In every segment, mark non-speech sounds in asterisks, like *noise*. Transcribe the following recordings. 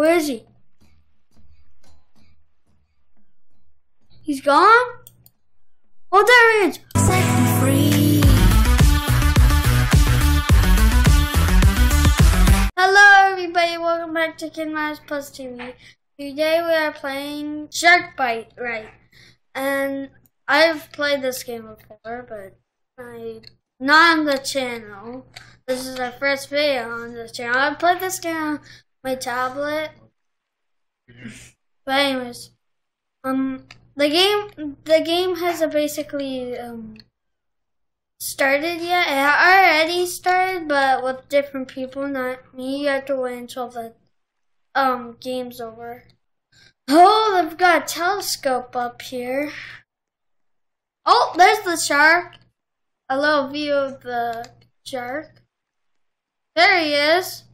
Where is he? He's gone? Oh, there he is! Set me free. Hello, everybody. Welcome back to Kid Matters Plus TV. Today we are playing Shark Bite, right? And I've played this game before, but I not on the channel. This is our first video on this channel. I played this game on my tablet. But anyways, um, the game the game hasn't basically um started yet. It already started, but with different people, not me. You have to wait until the um game's over. Oh, they've got a telescope up here. Oh, there's the shark. A little view of the shark. There he is.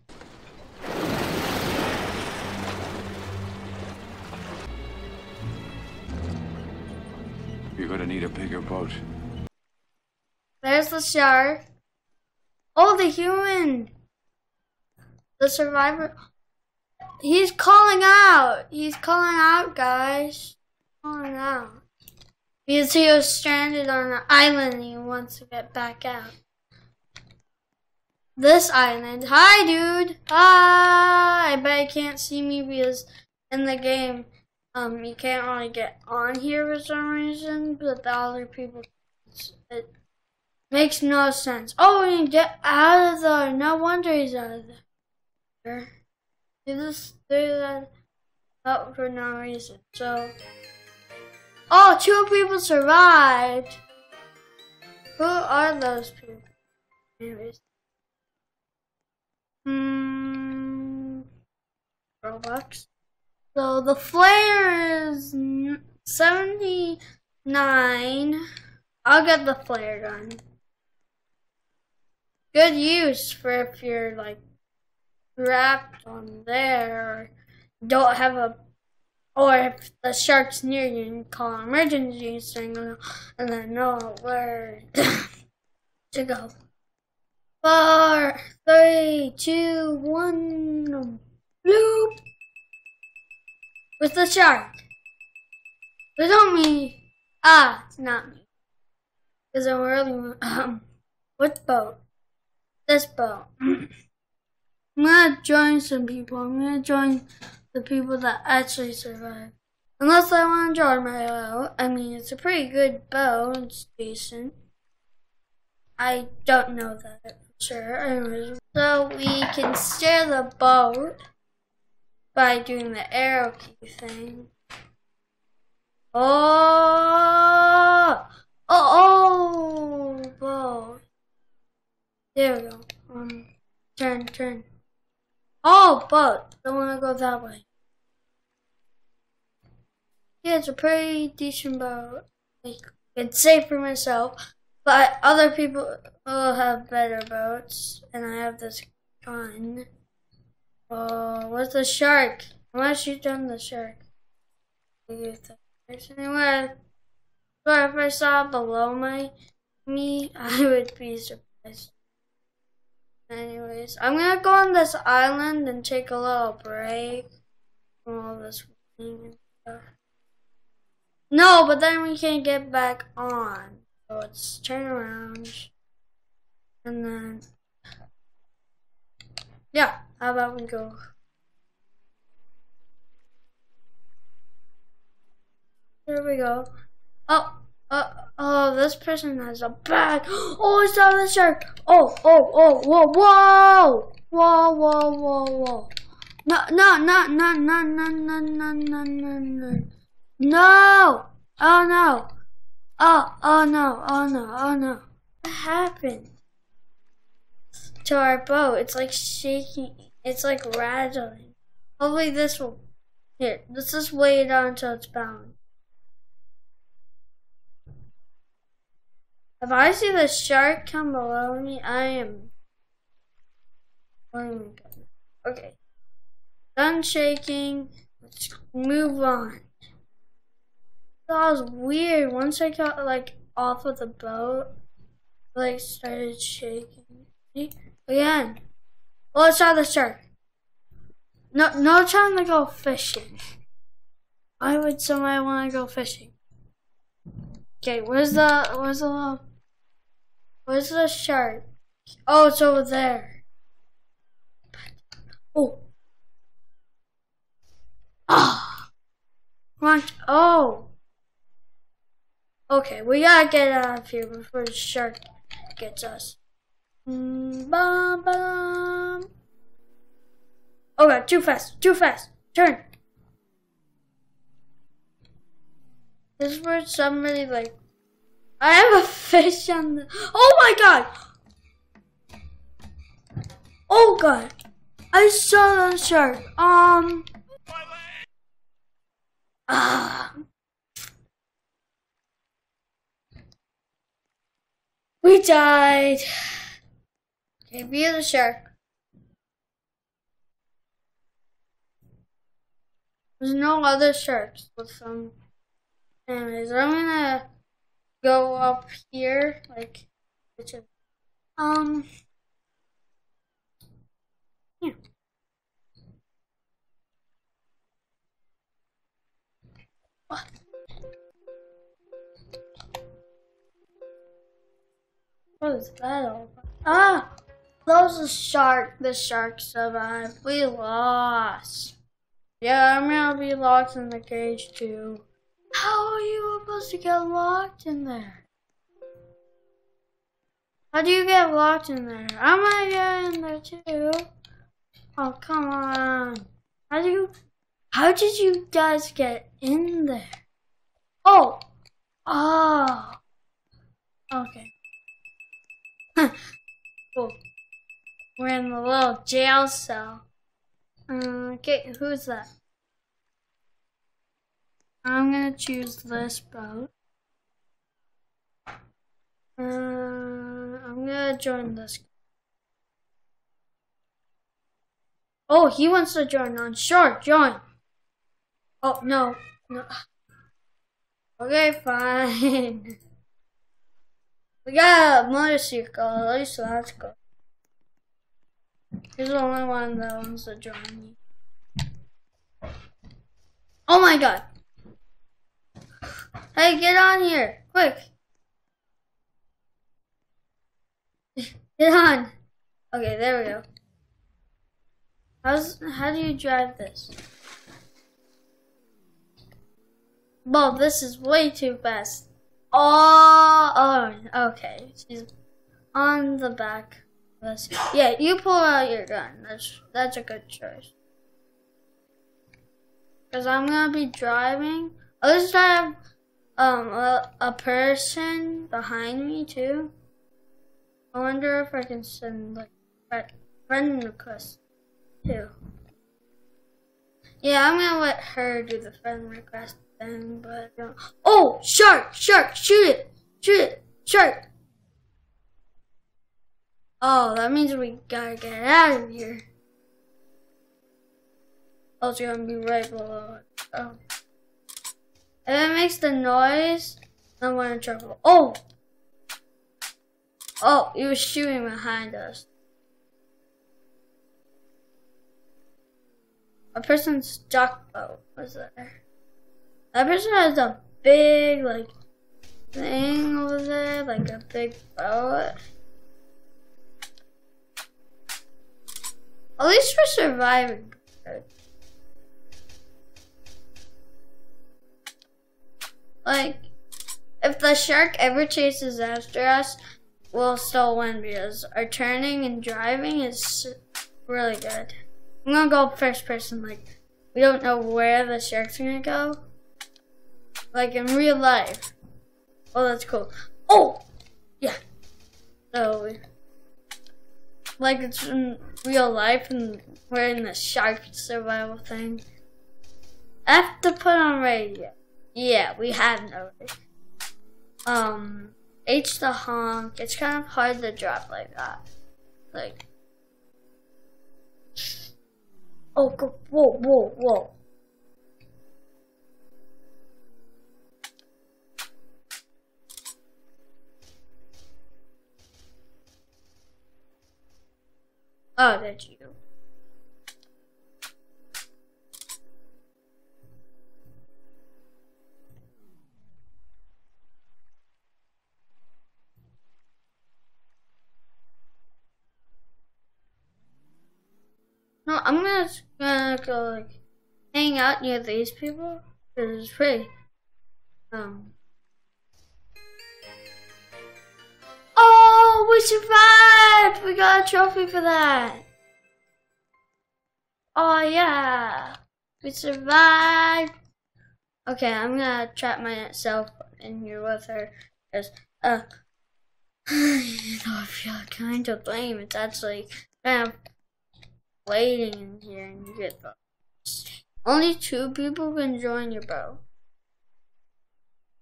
You're gonna need a bigger boat. There's the shark. Oh, the human. The survivor. He's calling out. He's calling out, guys. Calling out. Because he was stranded on an island and he wants to get back out. This island. Hi, dude. Hi. I bet you can't see me because in the game, um, you can't really get on here for some reason, but the other people, it makes no sense. Oh, and get out of there. No wonder he's out of there. He just threw that out for no reason. So, oh, two people survived. Who are those people? Anyways. Hmm. Robux. So the flare is 79. I'll get the flare gun. Good use for if you're like trapped on there or don't have a or if the shark's near you and call an emergency signal and then know where *coughs* to go. Four, three, two, one, bloop. With the shark. Don't me. Ah, it's not me. Because I'm really. Um, what boat? This boat. I'm gonna join some people. I'm gonna join the people that actually survived. Unless I want to join my boat. I mean, it's a pretty good boat. It's decent. I don't know that for sure. Anyways, so we can steer the boat by doing the arrow key thing. Oh, oh, oh, boat. There we go. Um, turn, turn. Oh, boat. Don't want to go that way. Yeah, it's a pretty decent boat. Like, it's safe for myself, but other people will have better boats, and I have this gun. Uh, oh, what's the shark? I want to shoot down the shark. Anyway, but if I saw below my me, I would be surprised. Anyways, I'm gonna go on this island and take a little break from all this running and stuff. No, but then we can't get back on. So let's turn around. And then, yeah, how about we go? There we go. Oh, uh, oh, this person has a bag. *gasps* Oh, I saw the shark. Oh, oh, oh, whoa, whoa, whoa, whoa, whoa, whoa. No, no, no, no, no, no, no, no, no, no, no. No! Oh no! Oh, oh no, oh no, oh no. What happened to our boat? It's like shaking, it's like rattling. Hopefully this will, here, let's just wait on until it's bound. If I see the shark come below me, I am. Okay. Done shaking. Let's move on. That was weird. Once I got like off of the boat, like started shaking. Again. Oh, I saw the shark. No, no time to go fishing. Why would somebody want to go fishing? Okay, where's the where's the where's the shark? Oh, it's over there. Oh. Ah. On. Oh. Okay, we gotta get out of here before the shark gets us. Bum, bum. Oh god, too fast, too fast. Turn. This is where somebody like I have a fish on the Oh my god! Oh god! I saw the shark. Um Ah We died. Okay, view the shark. There's no other sharks with some. Anyways, I'm gonna go up here, like, which is, um, yeah. What? What is that all about? Ah! Was a shark. The shark survived. We lost. Yeah, I'm gonna be locked in the cage too. How are you supposed to get locked in there? How do you get locked in there? I'm gonna get in there too. Oh, come on. How do you, how did you guys get in there? Oh, oh, okay. *laughs* cool. We're in the little jail cell. Uh, okay, who's that? I'm gonna choose this boat. Uh, I'm gonna join this. Oh, he wants to join on. Sure, join. Oh, no. No. Okay, fine. *laughs* we got a motorcycle. At least that's good. He's the only one that wants to join me. Oh my god. Hey, get on here. Quick. *laughs* Get on. Okay, there we go. How's, how do you drive this? Well, this is way too fast. Oh, oh, okay. She's on the back. Yeah, you pull out your gun. That's that's a good choice. Cause I'm gonna be driving. Least I have um a, a person behind me too. I wonder if I can send like friend request too. Yeah, I'm gonna let her do the friend request thing, but oh shark, shark, shoot it, shoot it, shark. Oh, that means we gotta get out of here. Oh, it's gonna be right below it. Oh. If it makes the noise, then we're in trouble. Oh! Oh, he was shooting behind us. A person's duck boat was there. That person has a big, like, thing over there, like a big boat. At least we're surviving. Like, if the shark ever chases after us, we'll still win because our turning and driving is really good. I'm gonna go first person, like, we don't know where the shark's are gonna go. Like in real life. Oh, that's cool. Oh! Yeah. So, like it's in real life and we're in the shark survival thing. I have to put on radio. Yeah, we have no radio. Um, H the honk. It's kind of hard to drop like that. Like, oh, whoa, whoa, whoa. Oh, that you. No, I'm gonna, gonna go like hang out near these people because it's pretty um we survived! We got a trophy for that. Oh yeah, we survived. Okay, I'm gonna trap myself in here with her because uh, you *sighs* know *sighs* I feel kind of lame. It's actually kind of waiting in here and you get the only two people can join your boat.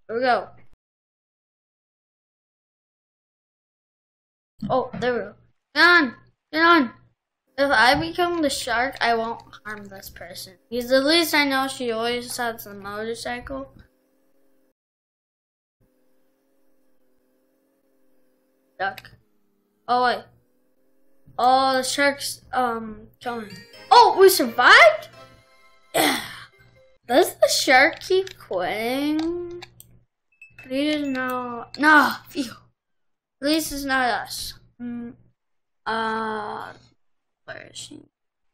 Here we go. Oh, there we go. Get on! Get on! If I become the shark, I won't harm this person. Because at least I know she always has a motorcycle. Duck. Oh wait. Oh, the shark's um coming. Oh, we survived? Yeah. Does the shark keep quitting? Please no. No. Phew. At least it's not us. Mm. Uh, where is she?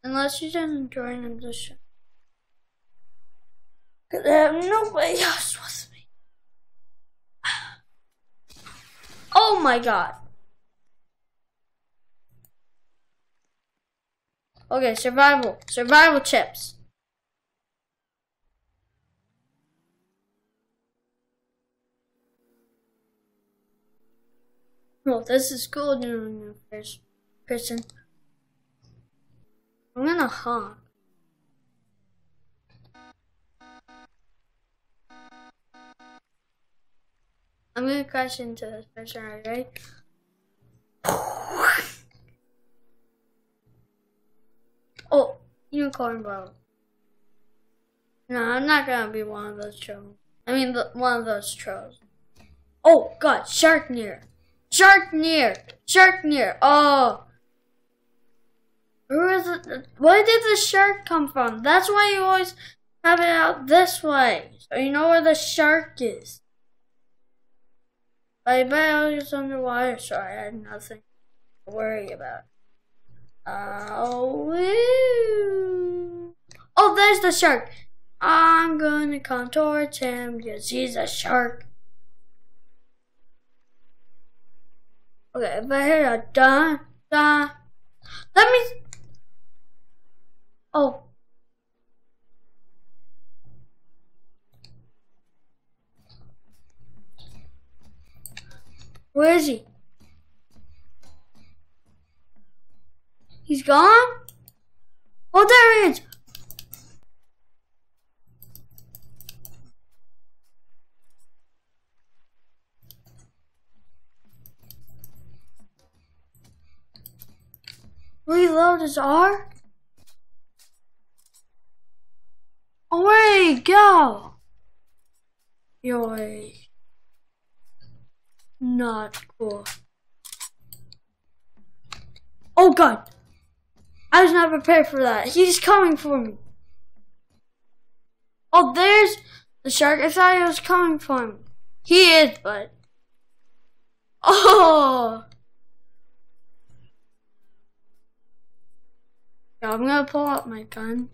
Unless she didn't join the show. Cause I have nobody else with me. *sighs* Oh my god. Okay, survival. Survival chips. Well, this is cool the first person. I'm gonna honk. I'm gonna crash into this person, alright? Oh, unicorn boat. No, I'm not gonna be one of those trolls. I mean, the, one of those trolls. Oh, God, shark near. Shark near. Shark near. Oh. Where is it? Where did the shark come from? That's why you always have it out this way. So you know where the shark is. I bet I was underwater, so I had nothing to worry about. Oh, oh, there's the shark. I'm gonna come towards him because he's a shark. Okay, if I hear a dun dun, let me. Oh. Where is he? He's gone? Oh, there he is! Reload his R? Away, go? Yoy. Not cool. Oh god! I was not prepared for that. He's coming for me. Oh, there's the shark. I thought he was coming for me. He is, but. Oh! I'm gonna pull out my gun.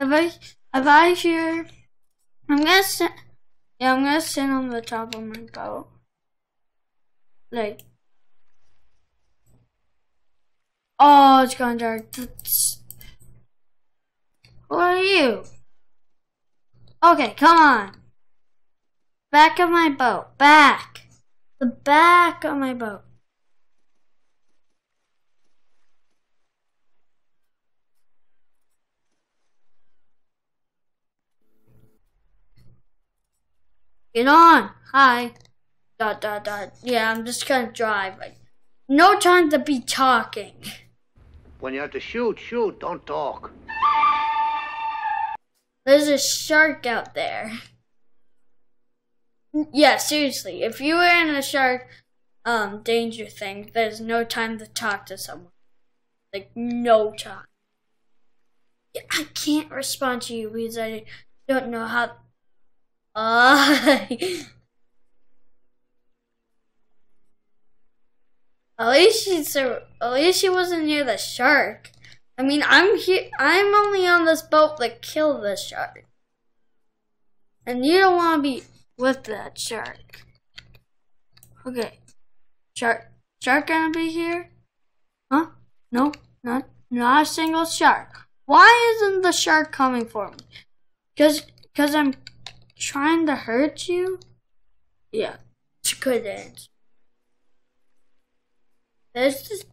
If I, if I hear, I'm gonna sit, yeah, I'm gonna sit on the top of my boat. Like, oh, it's gone dark. Who are you? Okay, come on. Back of my boat. Back. The back of my boat. Get on. Hi. Dot dot dot. Yeah, I'm just gonna drive. Like, no time to be talking. When you have to shoot, shoot, don't talk. There's a shark out there. Yeah, seriously. If you were in a shark um danger thing, there's no time to talk to someone. Like no time. I can't respond to you because I don't know how uh, *laughs* At least she's at least she wasn't near the shark. I mean, I'm here. I'm only on this boat to kill the shark, and you don't want to be with that shark. Okay, shark, shark gonna be here? Huh? No, not not a single shark. Why isn't the shark coming for me? Cause, cause I'm trying to hurt you. Yeah, it's a good answer. There's this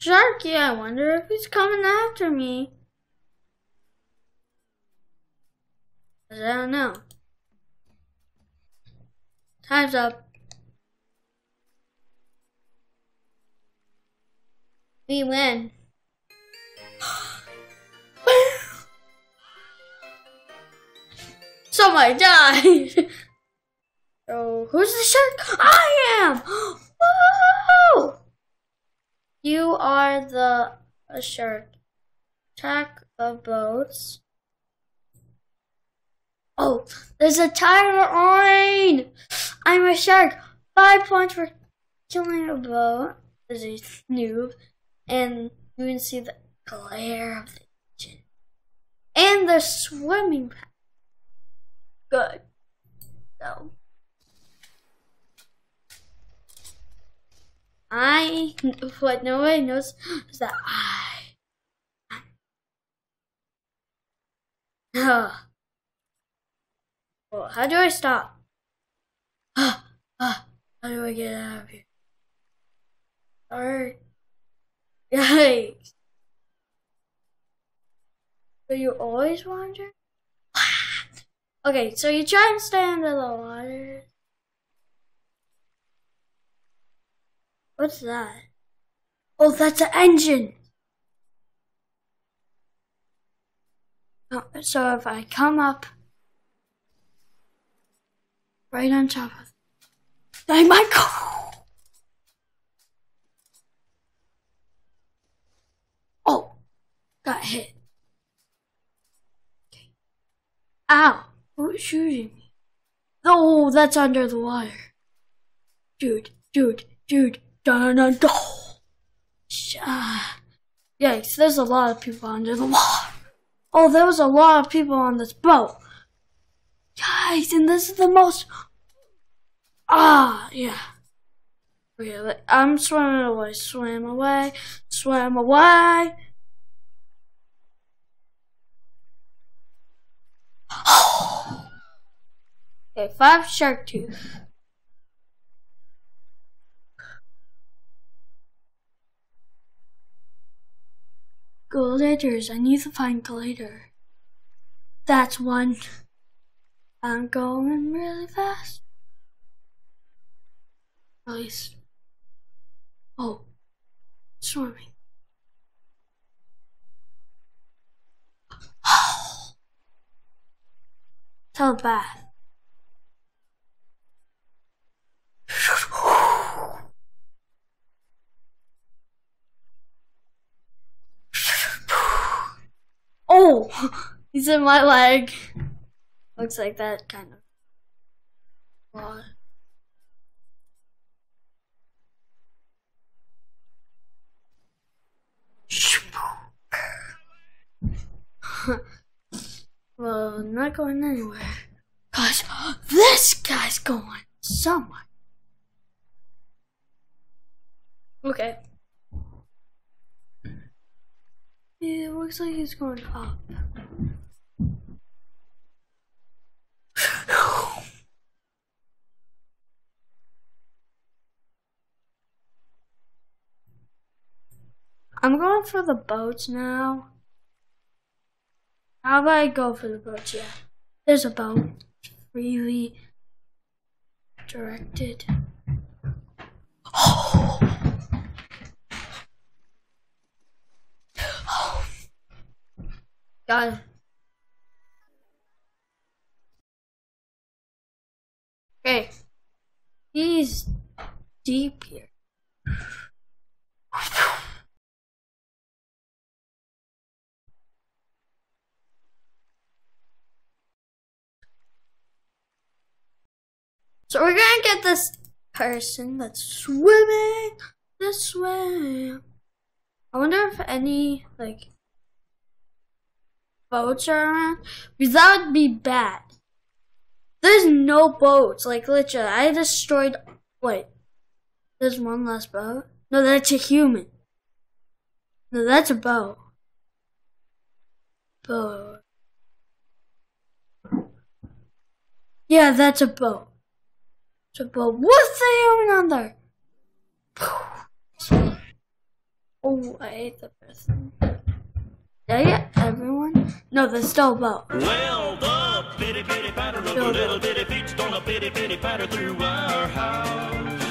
sharky. I wonder if he's coming after me. I don't know. Time's up. We win. *gasps* Somebody died. so *laughs* who's the shark? I am. *gasps* Woo! You are the a shark. Attack the boats. Oh, there's a tiger on! I'm a shark. Five points for killing a boat. There's a noob. And you can see the glare of the engine. And the swimming path. Good. So. I, what nobody knows is that I. Ugh. *sighs* Well, how do I stop? Ah, ah, how do I get out of here? Sorry. Yikes. So you always wander? okay, so you try and stay under the water. What's that? Oh, that's an engine! Oh, so if I come up right on top of Might go. Oh, got hit. Okay. Ow! Who's shooting me? Oh, that's under the wire. Dude, dude, dude, dun dun dun. Yikes, there's a lot of people under the water. Oh, there was a lot of people on this boat. Guys, and this is the most. Ah, yeah. Really, I'm swimming away. Swim away. Swim away. *sighs* okay, five shark tooth. Gliders. I need to find glider. That's one. I'm going really fast. Least. Oh, swimming. *sighs* *sighs* Telepath. Oh, he's in my leg. Looks like that kind of. Well, *laughs* well, not going anywhere. Cause this guy's going somewhere. Okay. It looks like he's going up. *sighs* I'm going for the boats now. How about I go for the boat? Yeah. There's a boat. Really directed. Got him. Okay. He's deep here. So we're gonna get this person that's swimming this way. I wonder if any like boats are around. Because that would be bad. There's no boats. Like literally, I destroyed. Wait, there's one last boat. No, that's a human. No, that's a boat. Boat. Yeah, that's a boat. Boat. What's the human on there? Oh, I hate the person. Did I get everyone? No, there's still a boat. Well, the bitty bitty patter of a little bitty feet's gonna bitty bitty patter through our house.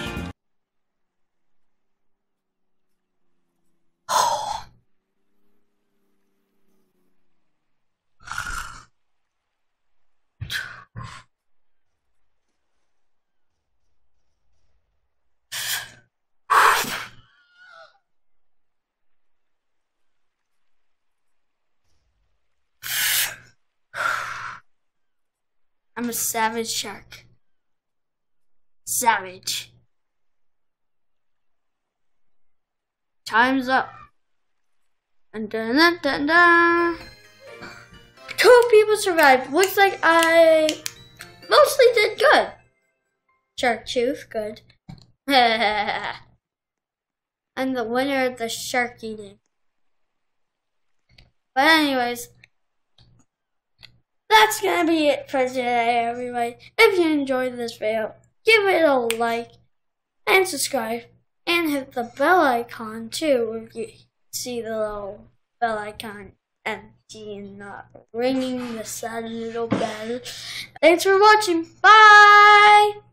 I'm a savage shark. Savage. Time's up. Dun, dun, dun, dun, dun. Two people survived. Looks like I mostly did good. Shark tooth, good. *laughs* I'm the winner of the shark eating. But anyways, that's gonna be it for today, everybody. If you enjoyed this video, give it a like and subscribe, and hit the bell icon too if you see the little bell icon empty and not ringing the sad little bell. Thanks for watching. Bye.